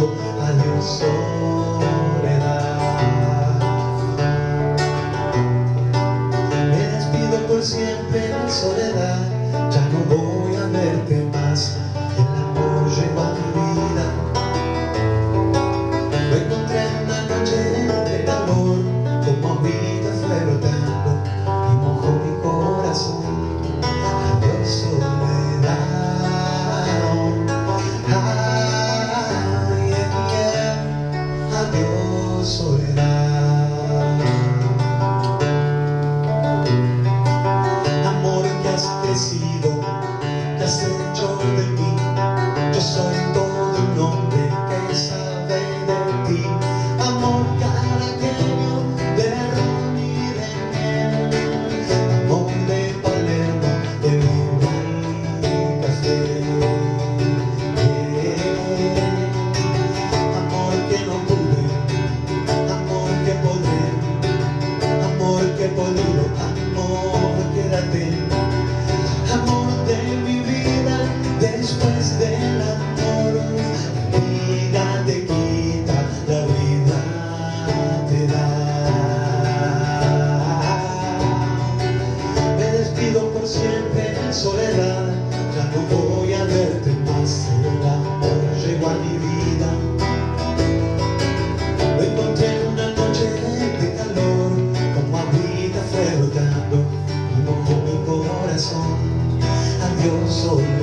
Adiós soledad. Me despido por siempre en soledad, ya no voy a verte más. consolar. your soul.